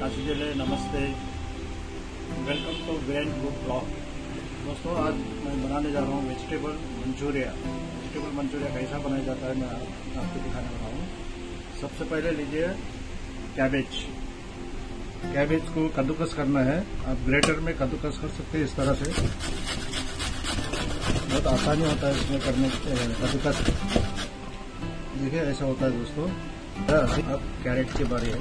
काशीदेले नमस्ते। Welcome to grand group blog दोस्तों, आज मैं बनाने जा रहा हूँ वेजिटेबल मंचूरिया वेजिटेबल मंचूरिया कैसा बनाया जाता है, मैं आपको दिखाने वाला हूँ। सबसे पहले लीजिए कैबेज कैबेज को कद्दूकस करना है। आप ग्रेटर में कद्दूकस कर सकते हैं इस तरह से। बहुत आसानी होता है इसमें करने कद्दूकस। देखिए, ऐसा होता है दोस्तों। अब कैरेट की बारी है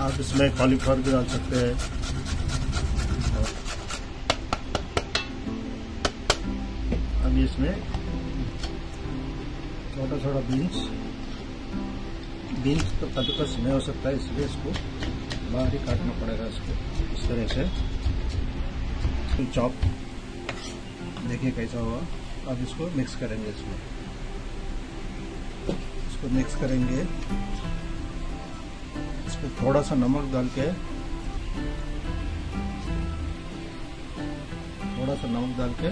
आप इसमें कॉलीफ्लावर भी डाल सकते हैं। अभी इसमें छोटा छोटा बीन्स बीन्स तो कद्दूकस नहीं हो सकता है, इसलिए इसको बाहर ही काटना पड़ेगा इसको, इस तरह से। चॉप देखिए कैसा हुआ। अब इसको मिक्स करेंगे इसमें। इसको मिक्स करेंगे। इसमें थोड़ा सा नमक डाल के, थोड़ा सा नमक डाल के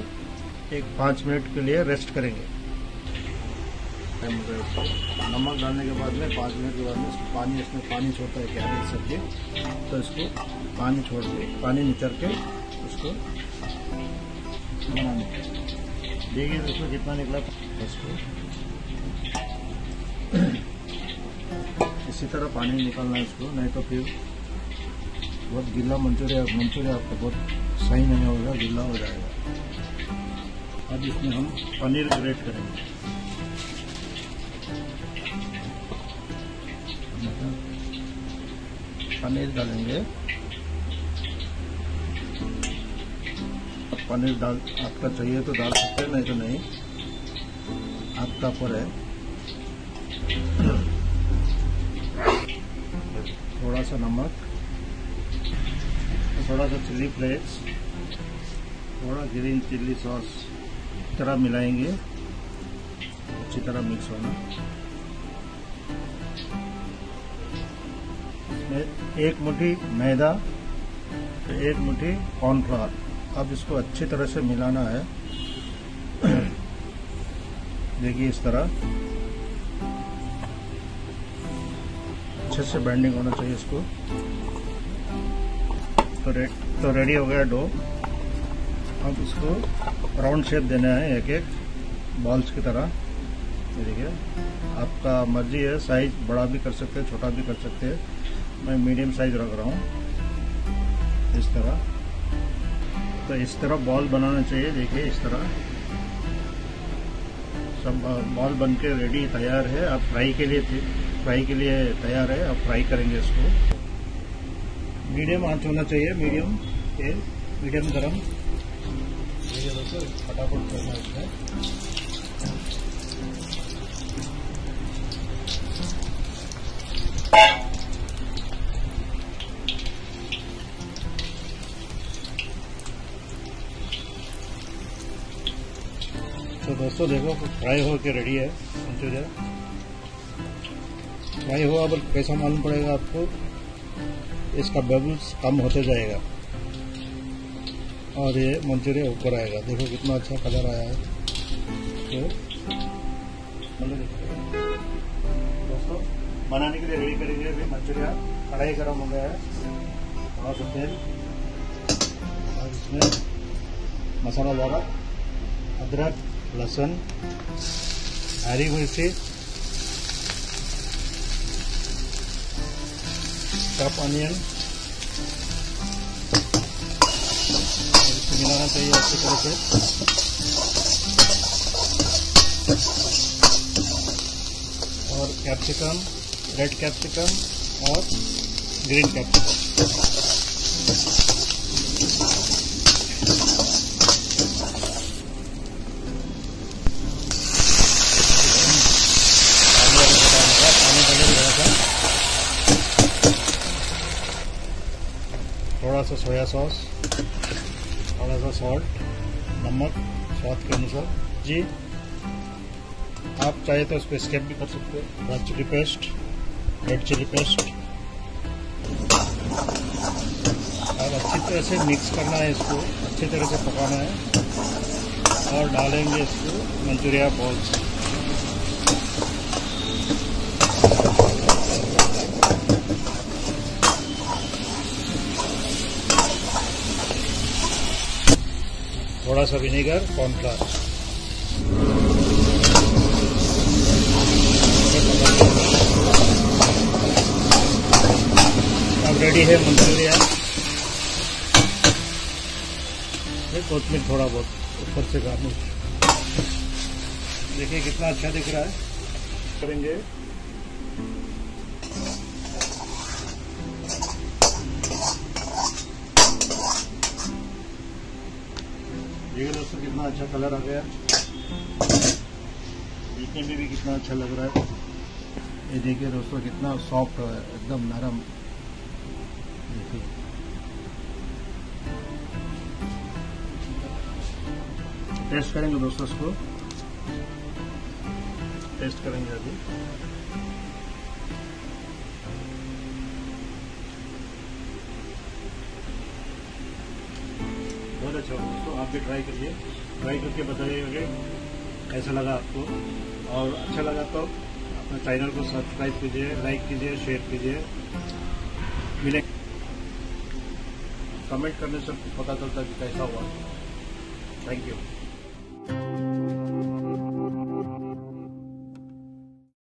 एक पाँच मिनट के लिए रेस्ट करेंगे। नमक डालने के बाद में, पाँच मिनट के बाद में पानी, इसमें पानी छोड़ता है कैरेट सब्ज़ी तो इसको पानी छोड़ के, पानी निचर के उसको बनाने। देखिए इसमें कितना निकला। इसको इसी तरह पानी निकालना है इसको, नहीं तो फिर बहुत गीला मंचूरिया मंचूरिया आपका, बहुत सही नहीं होगा, गीला हो जाएगा। अब इसमें हम पनीर ग्रेट करेंगे। पनीर डालेंगे। पनीर डाल आपका चाहिए तो डाल सकते हैं, नहीं तो नहीं। आपका पर है। थोड़ा सा नमक थोड़ा सा चिल्ली फ्लेक्स थोड़ा ग्रीन चिल्ली सॉस तरह मिलाएँगे। अच्छी तरह मिक्स होना। एक मुट्ठी मैदा, एक मुट्ठी कॉर्नफ्लावर अब इसको अच्छी तरह से मिलाना है। देखिए इस तरह। अच्छे से बैंडिंग होना चाहिए इसको। तो रे, तो रेडी हो गया डो अब इसको राउंड शेप देना है एक एक बॉल्स की तरह। देखिए आपका मर्ज़ी है साइज़ बड़ा भी कर सकते हैं छोटा भी कर सकते हैं। मैं मीडियम साइज़ रख रहा हूँ। इस तरह। तो इस तरह बॉल बनाना चाहिए देखिए इस तरह। सब बॉल बन के रेडी तैयार है। आप फ्राई के लिए फ्राई के लिए तैयार है अब फ्राई करेंगे इसको। मीडियम आँच होना चाहिए मीडियम तेल मीडियम गरम। फटाफट करना इसमें। तो दोस्तों देखो फ्राई होके रेडी है मंचूरिया फ्राई हो अब कैसा मालूम पड़ेगा आपको। इसका बबल्स कम होते जाएगा। और ये मंचूरिया ऊपर आएगा। देखो कितना अच्छा कलर आया है। तो दोस्तों, बनाने के लिए रेडी करेंगे अभी मंचूरिया कढ़ाई गर्म हो गया है। थोड़ा सा तेल और इसमें मसाला डाला अदरक, लहसुन, हरी मिर्ची कप इसको मिलाना चाहिए अच्छी तरह से और कैप्सिकम रेड कैप्सिकम और ग्रीन कैप्सिकम थोड़ा सा सोया सॉस थोड़ा सा सॉल्ट नमक, स्वाद के अनुसार। जी, आप चाहे तो इस पर स्टेप भी कर सकते हो। Red chilli paste red chilli paste और अच्छी तरह से मिक्स करना है इसको, अच्छी तरह से पकाना है। और डालेंगे इसको मंचूरिया बॉल्स थोड़ा सा विनेगर कॉर्नफ्लावर अब रेडी है मंचूरियन कोथमीर थोड़ा बहुत ऊपर से गार्निश देखिए कितना अच्छा दिख रहा है। करेंगे। दोस्तों, कितना अच्छा कलर आ गया। देखने में भी कितना अच्छा लग रहा है। ये देखिए दोस्तों, कितना सॉफ्ट है एकदम नरम। देखिए। टेस्ट करेंगे दोस्तों इसको। टेस्ट करेंगे अभी। बहुत अच्छा होगा दोस्तों आप भी ट्राई करिए। ट्राई करके बताइएगा कैसा लगा आपको। और अच्छा लगा तो अपने चैनल को सब्सक्राइब कीजिए लाइक कीजिए शेयर कीजिए। मिले कमेंट करने से पता चलता है कि कैसा हुआ। Thank you